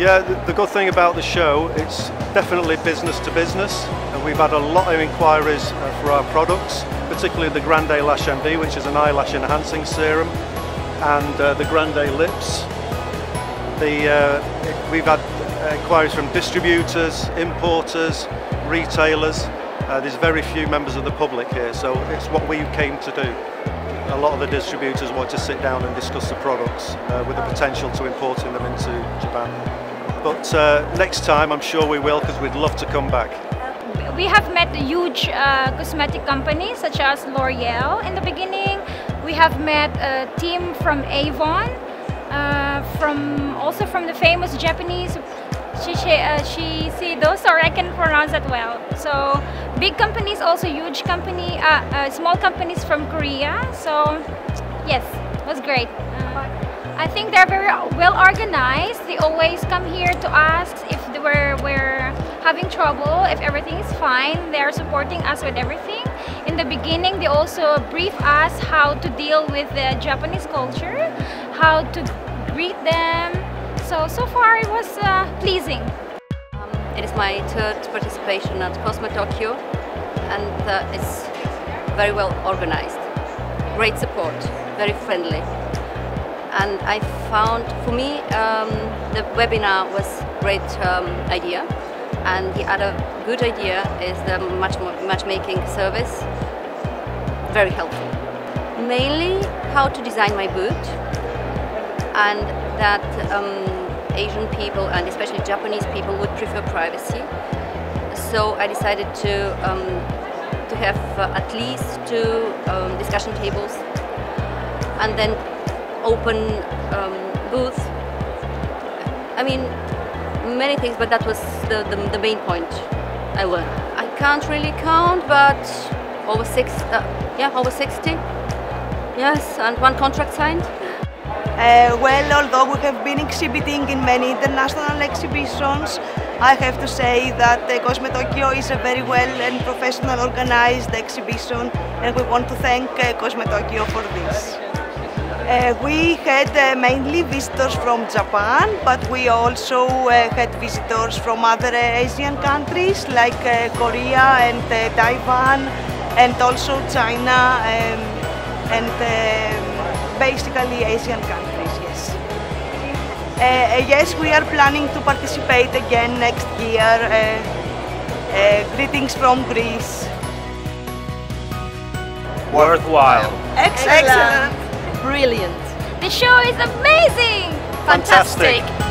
Yeah, the, good thing about the show, it's definitely business to business. And we've had a lot of inquiries uh, for our products, particularly the Grande Lash MD, which is an eyelash enhancing serum, and uh, the Grande Lips. The, uh, we've had inquiries from distributors, importers, retailers. Uh, there's very few members of the public here, so it's what we came to do. A lot of the distributors want to sit down and discuss the products uh, with the potential to importing them into Japan. But uh, next time I'm sure we will because we'd love to come back. We have met huge uh, cosmetic companies such as L'Oreal in the beginning. We have met a team from Avon, uh, from also from the famous Japanese Shiseido, uh, sorry I can pronounce that well. So big companies, also huge company, uh, uh, small companies from Korea. So yes, it was great. I think they're very well organized. They always come here to ask if we're, we're having trouble, if everything is fine. They're supporting us with everything. In the beginning, they also brief us how to deal with the Japanese culture, how to greet them, so, so far it was uh, pleasing. Um, it is my third participation at Cosme Tokyo and uh, it's very well organized. Great support, very friendly. And I found, for me, um, the webinar was great um, idea. And the other good idea is the match matchmaking service. Very helpful. Mainly how to design my boot and that um, Asian people and especially Japanese people would prefer privacy. So I decided to, um, to have uh, at least two um, discussion tables and then open um, booth. I mean, many things, but that was the, the, the, main point I learned. I can't really count, but over six, uh, yeah, over 60. Yes, and one contract signed. Uh, well, although we have been exhibiting in many international exhibitions, I have to say that uh, Cosme Tokyo is a very well and professional organized exhibition and we want to thank uh, Cosme Tokyo for this. Uh, we had uh, mainly visitors from Japan, but we also uh, had visitors from other Asian countries like uh, Korea and Taiwan and also China um, and um, basically Asian countries. yes. uh, yes, we are planning to participate again next year. Uh, greetings from Greece. Worthwhile. Excellent. Excellent. Brilliant. The show is amazing. Fantastic. Fantastic.